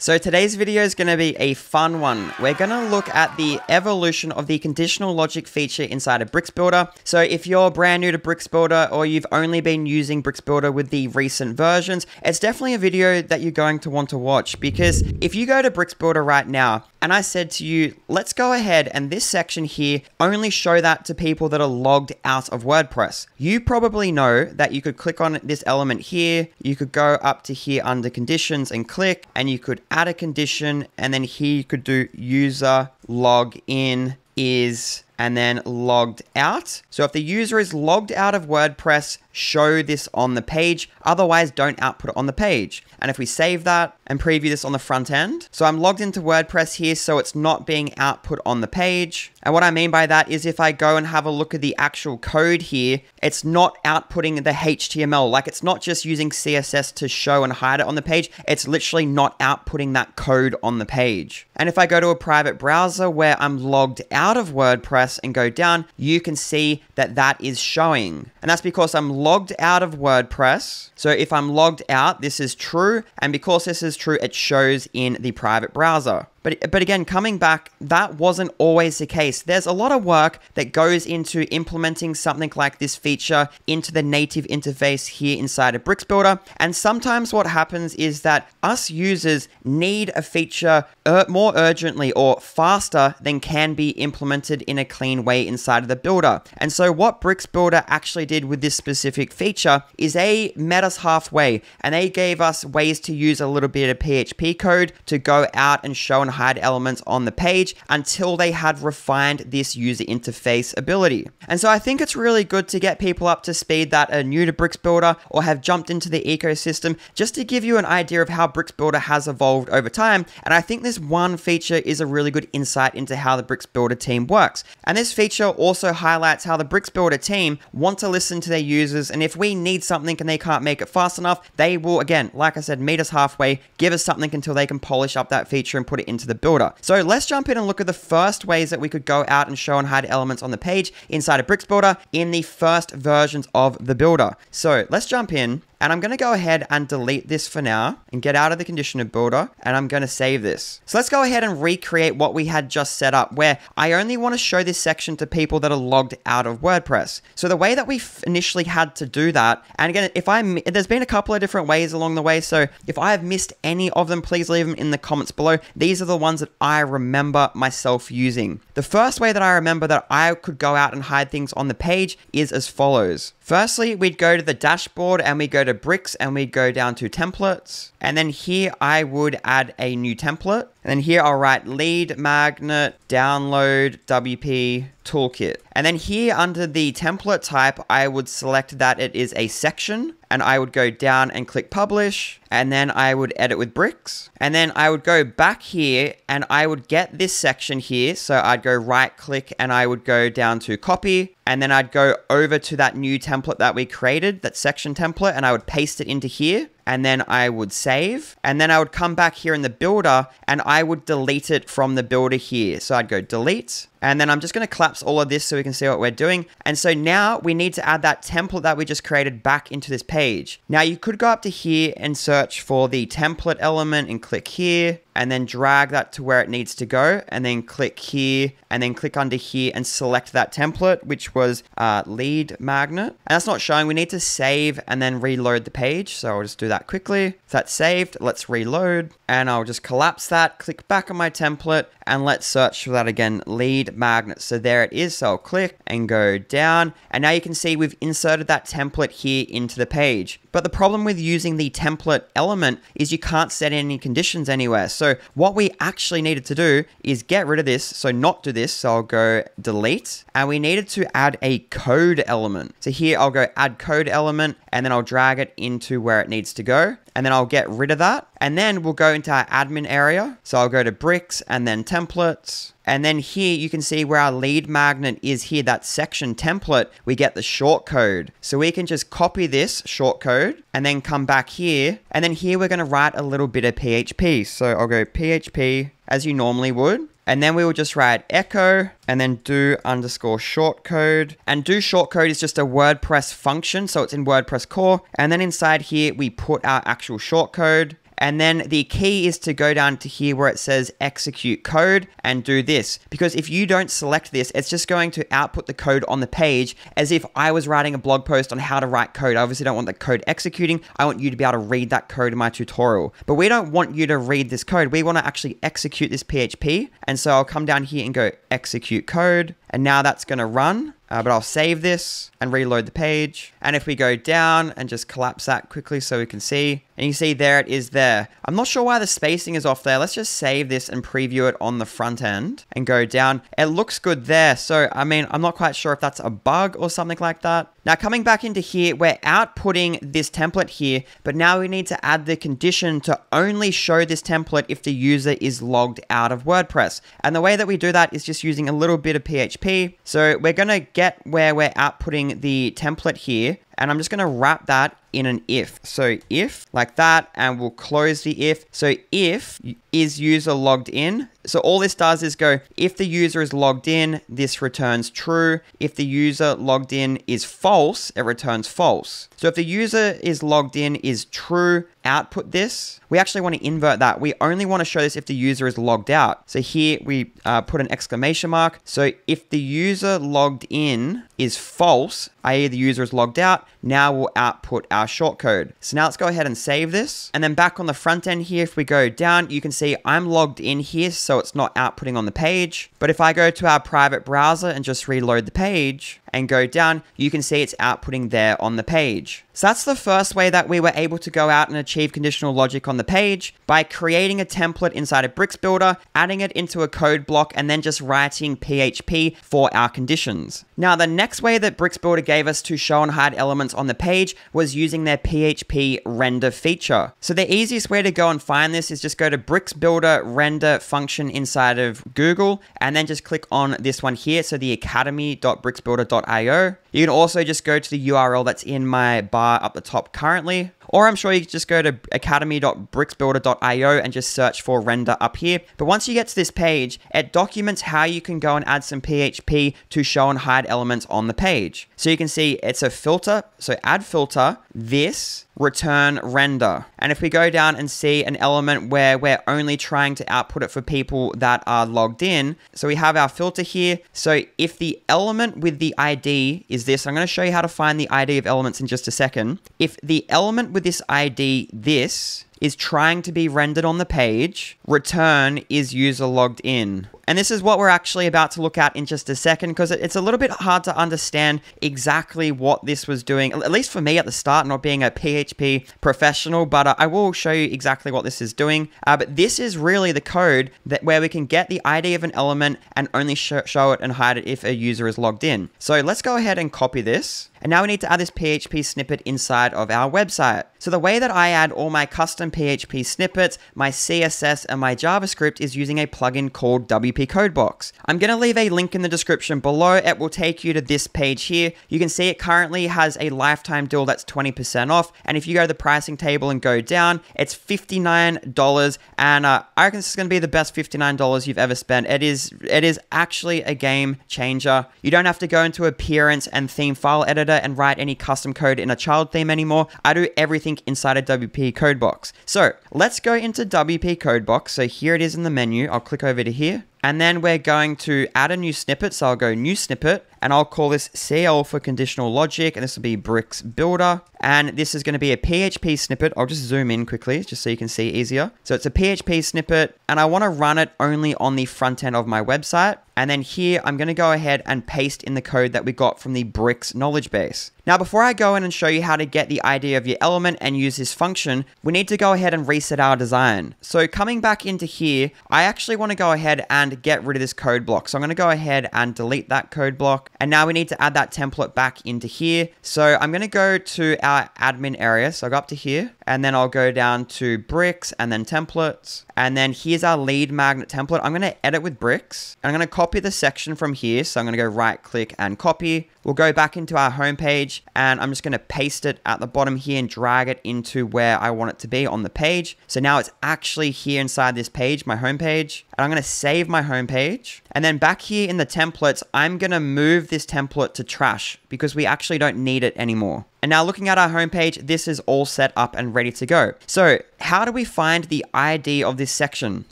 So today's video is going to be a fun one. We're going to look at the evolution of the conditional logic feature inside of Bricks Builder. So if you're brand new to Bricks Builder or you've only been using Bricks Builder with the recent versions, it's definitely a video that you're going to want to watch because if you go to Bricks Builder right now and I said to you, let's go ahead and this section here only show that to people that are logged out of WordPress. You probably know that you could click on this element here, you could go up to here under conditions and click and you could add a condition, and then here you could do user log in is and then logged out. So if the user is logged out of WordPress, show this on the page. Otherwise, don't output it on the page. And if we save that and preview this on the front end, so I'm logged into WordPress here, so it's not being output on the page. And what I mean by that is if I go and have a look at the actual code here, it's not outputting the HTML. Like it's not just using CSS to show and hide it on the page. It's literally not outputting that code on the page. And if I go to a private browser where I'm logged out of WordPress and go down, you can see that that is showing. And that's because I'm logged out of WordPress. So if I'm logged out, this is true. And because this is true, it shows in the private browser. But, but again, coming back, that wasn't always the case. There's a lot of work that goes into implementing something like this feature into the native interface here inside of Bricks Builder. And sometimes what happens is that us users need a feature ur more urgently or faster than can be implemented in a clean way inside of the builder. And so what Bricks Builder actually did with this specific feature is they met us halfway and they gave us ways to use a little bit of PHP code to go out and show and hide elements on the page until they had refined this user interface ability. And so I think it's really good to get people up to speed that are new to Bricks Builder or have jumped into the ecosystem just to give you an idea of how Bricks Builder has evolved over time. And I think this one feature is a really good insight into how the Bricks Builder team works. And this feature also highlights how the Bricks Builder team want to listen to their users. And if we need something and they can't make it fast enough, they will, again, like I said, meet us halfway, give us something until they can polish up that feature and put it into the builder. So let's jump in and look at the first ways that we could go out and show and hide elements on the page inside a Bricks Builder in the first versions of the builder. So let's jump in and I'm going to go ahead and delete this for now and get out of the conditioner builder and I'm going to save this. So let's go ahead and recreate what we had just set up where I only want to show this section to people that are logged out of WordPress. So the way that we initially had to do that, and again, if I, there's been a couple of different ways along the way. So if I have missed any of them, please leave them in the comments below. These are the ones that I remember myself using. The first way that I remember that I could go out and hide things on the page is as follows. Firstly, we'd go to the dashboard and we go to bricks and we go down to templates. And then here I would add a new template. And then here I'll write lead magnet download WP toolkit. And then here under the template type, I would select that it is a section and I would go down and click publish. And then I would edit with bricks. And then I would go back here and I would get this section here. So I'd go right click and I would go down to copy. And then I'd go over to that new template that we created that section template and I would paste it into here and then I would save and then I would come back here in the builder and I would delete it from the builder here. So I'd go delete and then I'm just going to collapse all of this so we can see what we're doing. And so now we need to add that template that we just created back into this page. Now you could go up to here and search for the template element and click here and then drag that to where it needs to go and then click here and then click under here and select that template which was uh, lead magnet. And that's not showing. We need to save and then reload the page. So I'll just do that quickly. So that's saved let's reload. And I'll just collapse that click back on my template and let's search for that again, lead magnet. So there it is. So I'll click and go down. And now you can see we've inserted that template here into the page. But the problem with using the template element is you can't set any conditions anywhere. So what we actually needed to do is get rid of this. So not do this. So I'll go delete. And we needed to add a code element. So here I'll go add code element and then I'll drag it into where it needs to go and then I'll get rid of that. And then we'll go into our admin area. So I'll go to bricks and then templates. And then here you can see where our lead magnet is here, that section template, we get the short code. So we can just copy this short code and then come back here. And then here we're going to write a little bit of PHP. So I'll go PHP as you normally would. And then we will just write echo and then do underscore shortcode. And do shortcode is just a WordPress function. So it's in WordPress core. And then inside here, we put our actual shortcode. And then the key is to go down to here where it says execute code and do this. Because if you don't select this, it's just going to output the code on the page as if I was writing a blog post on how to write code. I obviously don't want the code executing. I want you to be able to read that code in my tutorial. But we don't want you to read this code. We want to actually execute this PHP. And so I'll come down here and go execute code. And now that's going to run. Uh, but I'll save this and reload the page. And if we go down and just collapse that quickly so we can see, and you see there it is there. I'm not sure why the spacing is off there. Let's just save this and preview it on the front end and go down. It looks good there. So, I mean, I'm not quite sure if that's a bug or something like that. Now, coming back into here, we're outputting this template here, but now we need to add the condition to only show this template if the user is logged out of WordPress. And the way that we do that is just using a little bit of PHP. So we're going to get where we're outputting the template here and I'm just going to wrap that in an if. So if like that, and we'll close the if. So if is user logged in. So all this does is go, if the user is logged in, this returns true. If the user logged in is false, it returns false. So if the user is logged in is true, output this. We actually want to invert that. We only want to show this if the user is logged out. So here we uh, put an exclamation mark. So if the user logged in is false, i.e. the user is logged out, now we'll output our shortcode. So now let's go ahead and save this. And then back on the front end here, if we go down, you can see I'm logged in here, so it's not outputting on the page. But if I go to our private browser and just reload the page, and go down, you can see it's outputting there on the page. So that's the first way that we were able to go out and achieve conditional logic on the page by creating a template inside a Bricks Builder, adding it into a code block, and then just writing PHP for our conditions. Now, the next way that Bricks Builder gave us to show and hide elements on the page was using their PHP render feature. So the easiest way to go and find this is just go to Bricks Builder render function inside of Google, and then just click on this one here. So the academy.bricksbuilder.com I/O you can also just go to the URL that's in my bar up the top currently, or I'm sure you just go to academy.bricksbuilder.io and just search for render up here. But once you get to this page, it documents how you can go and add some PHP to show and hide elements on the page. So you can see it's a filter, so add filter, this, return render. And if we go down and see an element where we're only trying to output it for people that are logged in, so we have our filter here. So if the element with the ID is this, I'm going to show you how to find the ID of elements in just a second. If the element with this ID, this, is trying to be rendered on the page, return is user logged in. And this is what we're actually about to look at in just a second because it's a little bit hard to understand exactly what this was doing, at least for me at the start, not being a PHP professional, but uh, I will show you exactly what this is doing. Uh, but this is really the code that where we can get the ID of an element and only sh show it and hide it if a user is logged in. So let's go ahead and copy this. And now we need to add this PHP snippet inside of our website. So the way that I add all my custom PHP snippets, my CSS, and my JavaScript is using a plugin called WP Codebox. I'm going to leave a link in the description below. It will take you to this page here. You can see it currently has a lifetime deal that's 20% off. And if you go to the pricing table and go down, it's $59. And uh, I reckon this is going to be the best $59 you've ever spent. It is, it is actually a game changer. You don't have to go into Appearance and Theme File Editor and write any custom code in a child theme anymore. I do everything inside a WP Codebox. So let's go into WP Codebox. So here it is in the menu. I'll click over to here. And then we're going to add a new snippet. So I'll go new snippet and I'll call this CL for conditional logic. And this will be bricks builder. And this is going to be a PHP snippet. I'll just zoom in quickly just so you can see easier. So it's a PHP snippet and I want to run it only on the front end of my website. And then here, I'm going to go ahead and paste in the code that we got from the bricks knowledge base. Now, before I go in and show you how to get the ID of your element and use this function, we need to go ahead and reset our design. So coming back into here, I actually want to go ahead and get rid of this code block. So I'm going to go ahead and delete that code block. And now we need to add that template back into here. So I'm going to go to our admin area. So I'll go up to here and then I'll go down to bricks and then templates. And then here's our lead magnet template. I'm going to edit with bricks. And I'm going to copy the section from here. So I'm going to go right click and copy. We'll go back into our homepage and I'm just going to paste it at the bottom here and drag it into where I want it to be on the page. So now it's actually here inside this page, my homepage. And I'm going to save my homepage. And then back here in the templates, I'm going to move this template to trash because we actually don't need it anymore. And now looking at our homepage, this is all set up and ready to go. So how do we find the ID of this section?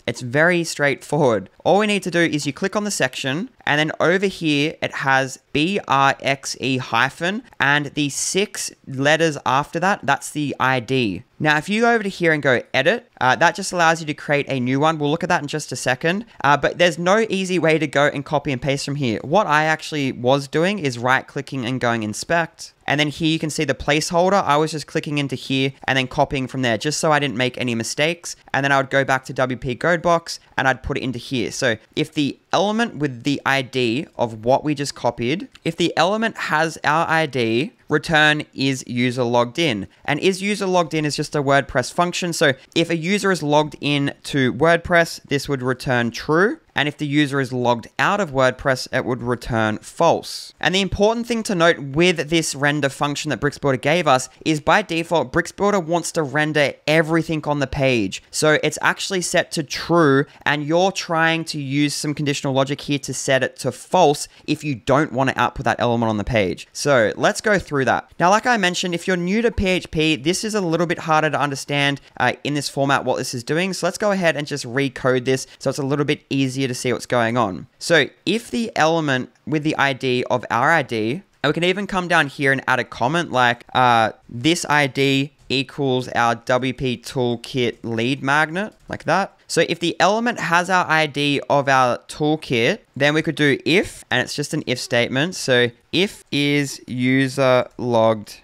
It's very straightforward. All we need to do is you click on the section and then over here it has BRXE hyphen and the six letters after that, that's the ID. Now, if you go over to here and go edit, uh, that just allows you to create a new one. We'll look at that in just a second. Uh, but there's no easy way to go and copy and paste from here. What I actually was doing is right clicking and going inspect. And then here you can see the placeholder. I was just clicking into here and then copying from there just so I didn't make any mistakes. And then I would go back to WP Codebox and I'd put it into here. So if the element with the ID of what we just copied, if the element has our ID, return is user logged in. And is user logged in is just a WordPress function. So if a user is logged in to WordPress, this would return true. And if the user is logged out of WordPress, it would return false. And the important thing to note with this render function that Bricks Builder gave us is by default, Bricks Builder wants to render everything on the page. So it's actually set to true, and you're trying to use some conditional logic here to set it to false if you don't want to output that element on the page. So let's go through that. Now, like I mentioned, if you're new to PHP, this is a little bit harder to understand uh, in this format what this is doing. So let's go ahead and just recode this so it's a little bit easier to see what's going on. So if the element with the ID of our ID, and we can even come down here and add a comment like uh, this ID equals our WP toolkit lead magnet, like that. So if the element has our ID of our toolkit, then we could do if, and it's just an if statement. So if is user logged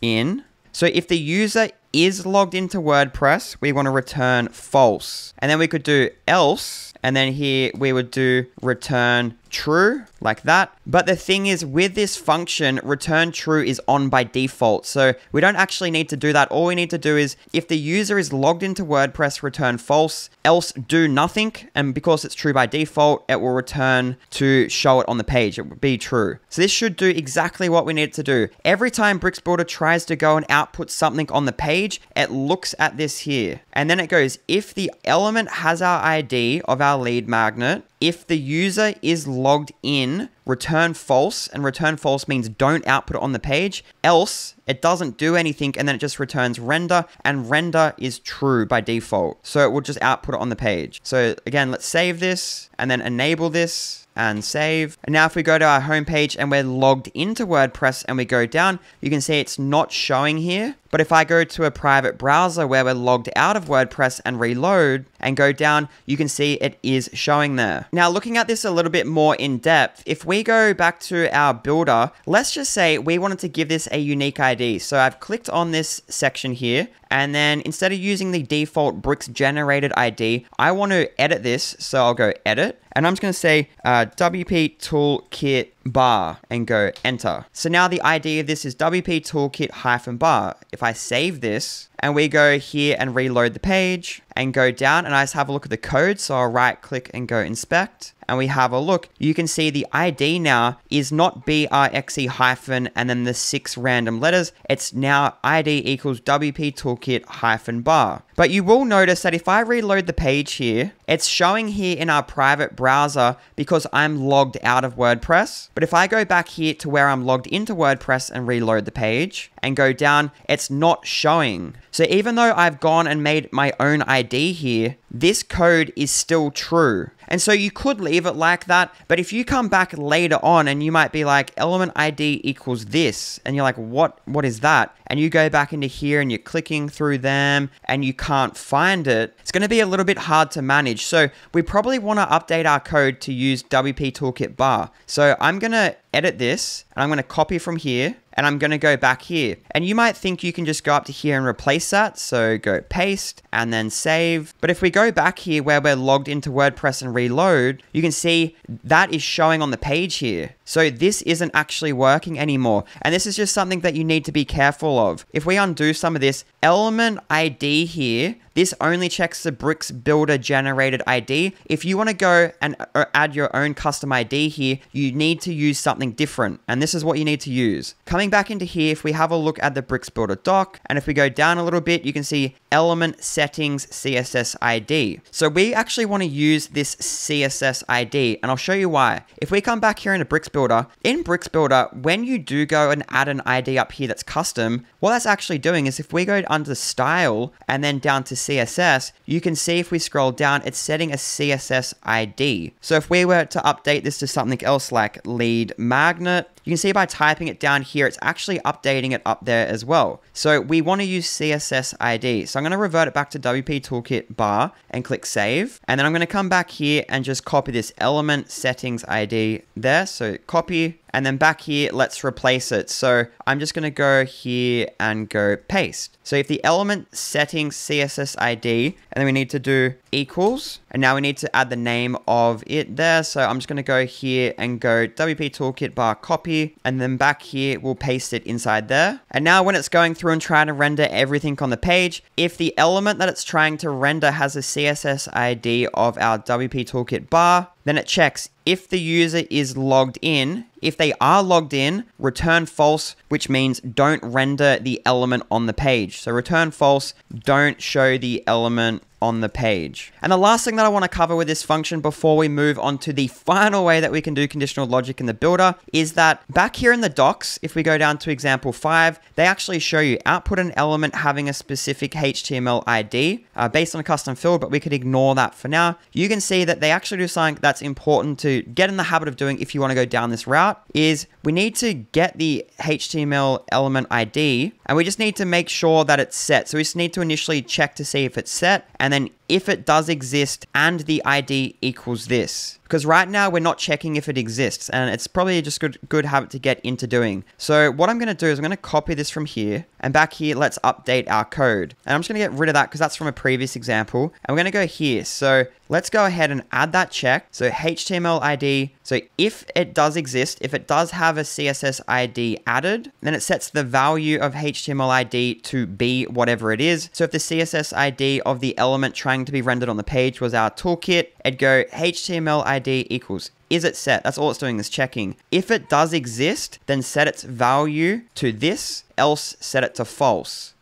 in. So if the user is logged into WordPress, we want to return false. And then we could do else, and then here we would do return true like that. But the thing is with this function, return true is on by default. So we don't actually need to do that. All we need to do is if the user is logged into WordPress, return false, else do nothing. And because it's true by default, it will return to show it on the page. It would be true. So this should do exactly what we need to do. Every time Bricks Builder tries to go and output something on the page, it looks at this here. And then it goes, if the element has our ID of our lead magnet, if the user is logged in, return false, and return false means don't output it on the page, else it doesn't do anything and then it just returns render, and render is true by default. So it will just output it on the page. So again, let's save this and then enable this and save. And now if we go to our homepage and we're logged into WordPress and we go down, you can see it's not showing here. But if I go to a private browser where we're logged out of WordPress and reload and go down, you can see it is showing there. Now, looking at this a little bit more in depth, if we go back to our builder, let's just say we wanted to give this a unique ID. So I've clicked on this section here and then instead of using the default bricks generated ID, I want to edit this. So I'll go edit and I'm just going to say uh, WP Toolkit bar and go enter. So now the ID of this is WP Toolkit hyphen bar. If I save this and we go here and reload the page and go down and I just have a look at the code. So I'll right click and go inspect and we have a look, you can see the ID now is not BRXE hyphen and then the six random letters. It's now ID equals WP Toolkit hyphen bar. But you will notice that if I reload the page here, it's showing here in our private browser because I'm logged out of WordPress. But if I go back here to where I'm logged into WordPress and reload the page and go down, it's not showing. So even though I've gone and made my own ID here, this code is still true. And so you could leave it like that, but if you come back later on and you might be like element ID equals this, and you're like, what, what is that? And you go back into here and you're clicking through them and you can't find it, it's going to be a little bit hard to manage. So we probably want to update our code to use WP Toolkit bar. So I'm going to edit this and I'm going to copy from here and I'm going to go back here. And you might think you can just go up to here and replace that. So go paste and then save. But if we go back here where we're logged into WordPress and reload, you can see that is showing on the page here. So this isn't actually working anymore. And this is just something that you need to be careful of. If we undo some of this, element ID here, this only checks the Bricks Builder generated ID. If you want to go and uh, add your own custom ID here, you need to use something different. And this is what you need to use. Coming back into here, if we have a look at the Bricks Builder doc, and if we go down a little bit, you can see element settings CSS ID. So we actually want to use this CSS ID, and I'll show you why. If we come back here into Bricks Builder, in Bricks Builder, when you do go and add an ID up here that's custom, what that's actually doing is if we go under style and then down to CSS, you can see if we scroll down, it's setting a CSS ID. So if we were to update this to something else like lead magnet, you can see by typing it down here, it's actually updating it up there as well. So we want to use CSS ID. So I'm going to revert it back to WP Toolkit bar and click save. And then I'm going to come back here and just copy this element settings ID there. So copy, and then back here, let's replace it. So I'm just going to go here and go paste. So if the element settings CSS ID, and then we need to do equals, and now we need to add the name of it there. So I'm just going to go here and go WP Toolkit bar copy, and then back here, we'll paste it inside there. And now when it's going through and trying to render everything on the page, if the element that it's trying to render has a CSS ID of our WP Toolkit bar, then it checks if the user is logged in. If they are logged in, return false, which means don't render the element on the page. So return false, don't show the element on the page. And the last thing that I want to cover with this function before we move on to the final way that we can do conditional logic in the builder is that back here in the docs, if we go down to example 5, they actually show you output an element having a specific HTML ID uh, based on a custom field, but we could ignore that for now. You can see that they actually do something that's important to get in the habit of doing if you want to go down this route is we need to get the HTML element ID and we just need to make sure that it's set. So we just need to initially check to see if it's set and then if it does exist and the ID equals this. Because right now we're not checking if it exists and it's probably just good good habit to get into doing. So what I'm going to do is I'm going to copy this from here and back here let's update our code. And I'm just going to get rid of that because that's from a previous example. And we're going to go here. So let's go ahead and add that check. So HTML ID. So if it does exist, if it does have a CSS ID added, then it sets the value of HTML ID to be whatever it is. So if the CSS ID of the element trying to be rendered on the page was our toolkit, it'd go HTML ID equals is it set? That's all it's doing is checking. If it does exist, then set its value to this, else set it to false.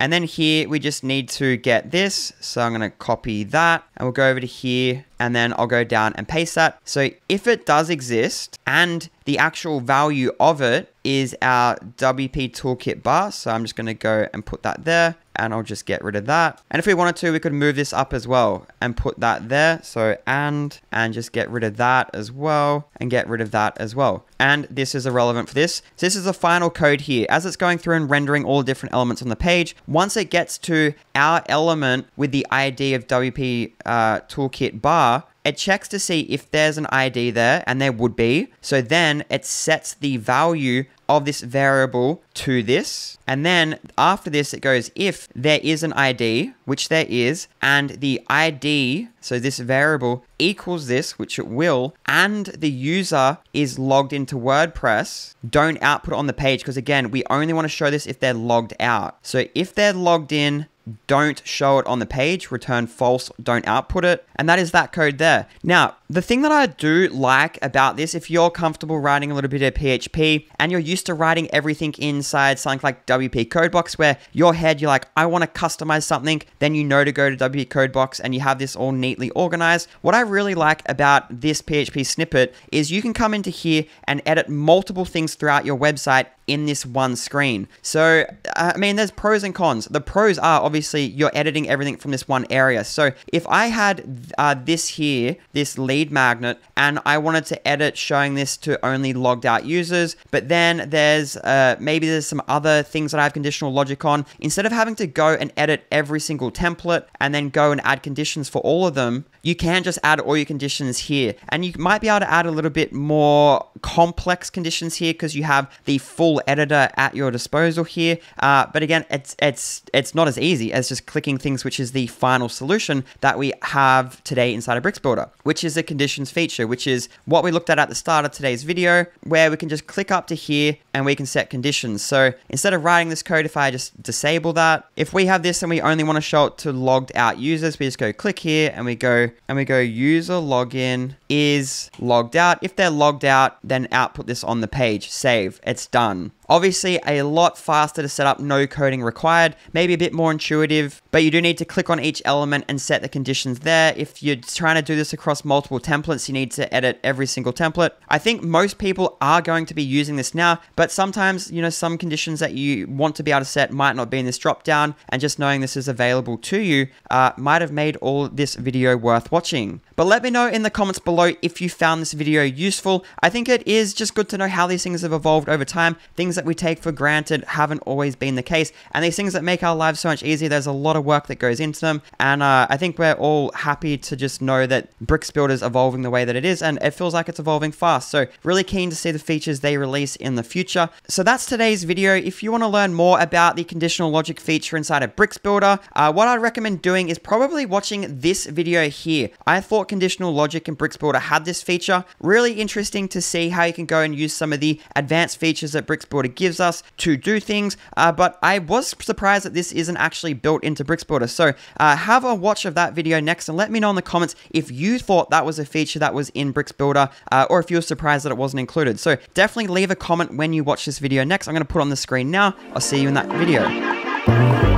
And then here we just need to get this. So I'm going to copy that and we'll go over to here and then I'll go down and paste that. So if it does exist and the actual value of it is our WP toolkit bar. So I'm just going to go and put that there and I'll just get rid of that. And if we wanted to, we could move this up as well and put that there. So and, and just get rid of that as well and get rid of that as well. And this is irrelevant for this. So this is the final code here. As it's going through and rendering all the different elements on the page, once it gets to our element with the ID of WP uh, toolkit bar, it checks to see if there's an ID there, and there would be. So then it sets the value of this variable to this. And then after this, it goes if there is an ID, which there is, and the ID, so this variable equals this, which it will, and the user is logged into WordPress, don't output on the page because again, we only want to show this if they're logged out. So if they're logged in, don't show it on the page, return false, don't output it. And that is that code there. Now, the thing that I do like about this, if you're comfortable writing a little bit of PHP and you're used to writing everything inside something like WP Codebox, where your head, you're like, I want to customize something, then you know to go to WP Codebox and you have this all neatly organized. What I really like about this PHP snippet is you can come into here and edit multiple things throughout your website in this one screen. So, I mean, there's pros and cons. The pros are obviously you're editing everything from this one area. So, if I had uh, this here, this lead magnet, and I wanted to edit showing this to only logged out users, but then there's uh, maybe there's some other things that I have conditional logic on, instead of having to go and edit every single template and then go and add conditions for all of them, you can just add all your conditions here. And you might be able to add a little bit more complex conditions here because you have the full editor at your disposal here. Uh, but again, it's it's it's not as easy as just clicking things, which is the final solution that we have today inside of Bricks Builder, which is a conditions feature, which is what we looked at at the start of today's video, where we can just click up to here and we can set conditions. So instead of writing this code, if I just disable that, if we have this and we only want to show it to logged out users, we just go click here and we go and we go user login is logged out. If they're logged out, then output this on the page, save, it's done. Um, Obviously, a lot faster to set up, no coding required, maybe a bit more intuitive, but you do need to click on each element and set the conditions there. If you're trying to do this across multiple templates, you need to edit every single template. I think most people are going to be using this now, but sometimes, you know, some conditions that you want to be able to set might not be in this drop down, and just knowing this is available to you uh, might have made all this video worth watching. But let me know in the comments below if you found this video useful. I think it is just good to know how these things have evolved over time. Things that we take for granted haven't always been the case. And these things that make our lives so much easier, there's a lot of work that goes into them. And uh, I think we're all happy to just know that Bricks Builder is evolving the way that it is. And it feels like it's evolving fast. So really keen to see the features they release in the future. So that's today's video. If you want to learn more about the conditional logic feature inside of Bricks Builder, uh, what I'd recommend doing is probably watching this video here. I thought conditional logic in Bricks Builder had this feature. Really interesting to see how you can go and use some of the advanced features that Bricks Builder gives us to do things. Uh, but I was surprised that this isn't actually built into Bricks Builder. So uh, have a watch of that video next and let me know in the comments if you thought that was a feature that was in Bricks Builder uh, or if you were surprised that it wasn't included. So definitely leave a comment when you watch this video next. I'm going to put on the screen now. I'll see you in that video.